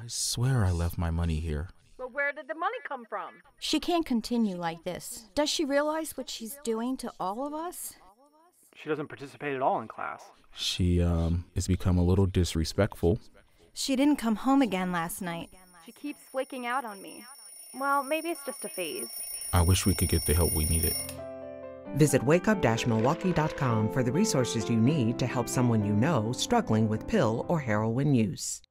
I swear I left my money here. But where did the money come from? She can't continue like this. Does she realize what she's doing to all of us? She doesn't participate at all in class. She, um, has become a little disrespectful. She didn't come home again last night. She keeps flaking out on me. Well, maybe it's just a phase. I wish we could get the help we needed. Visit wakeup-milwaukee.com for the resources you need to help someone you know struggling with pill or heroin use.